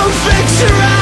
Don't fix your eyes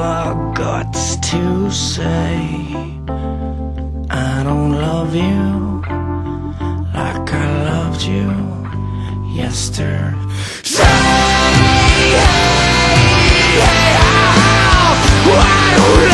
the guts to say I don't love you like I loved you yesterday. Hey, hey, hey, oh, Why